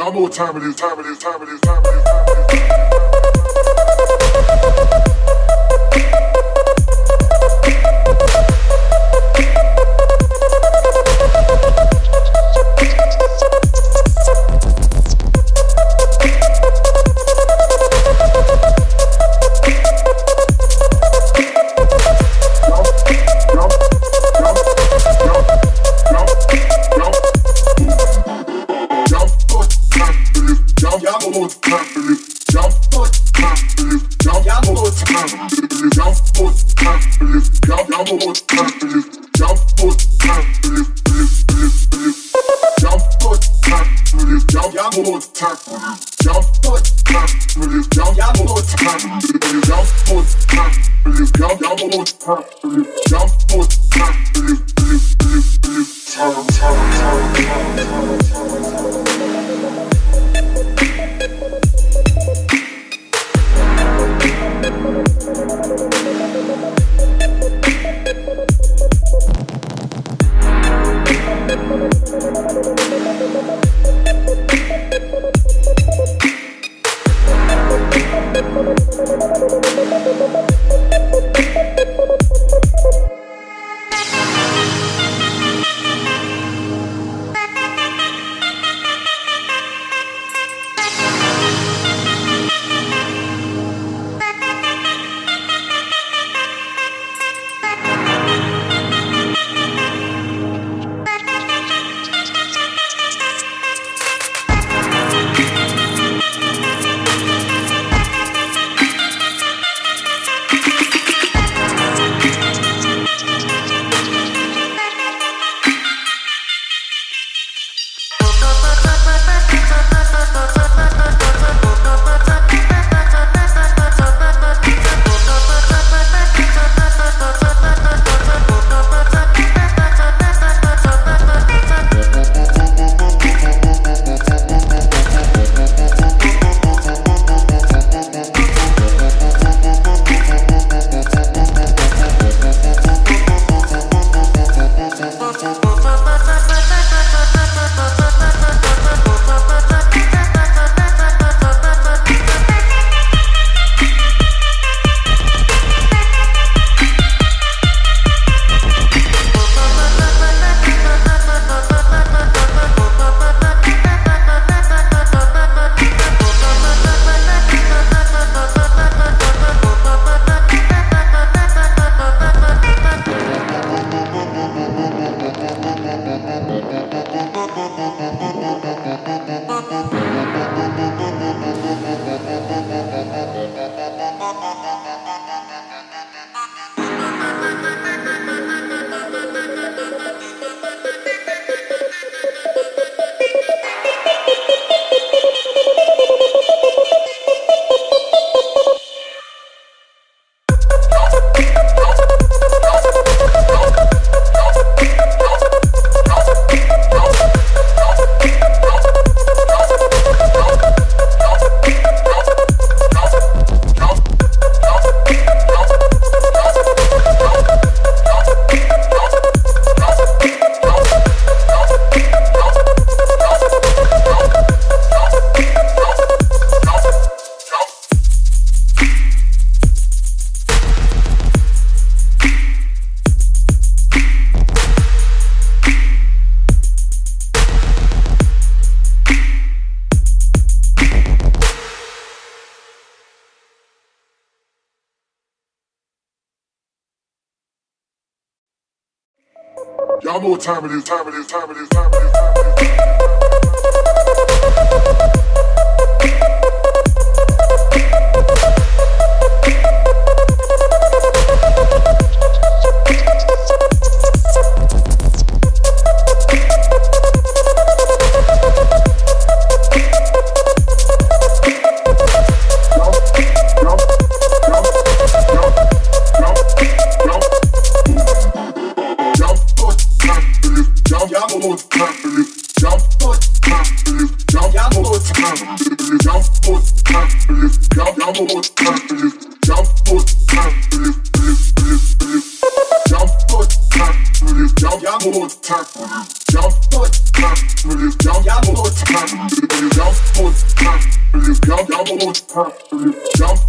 Y'all know what time it is, time it is, time it is, time it is, time it Jump, put, Música Y'all know what time it is, time it is, time it is, time it is, time it is. Jump,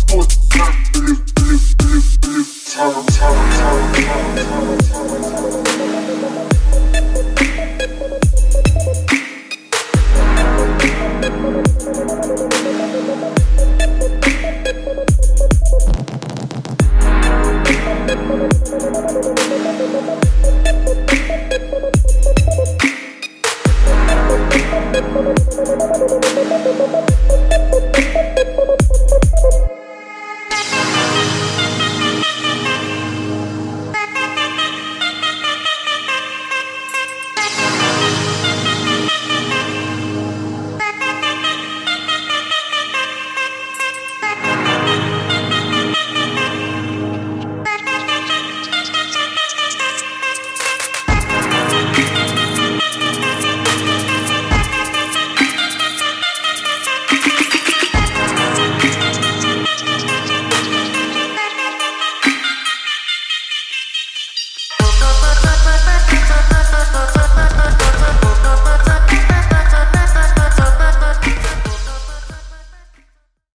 put, jump,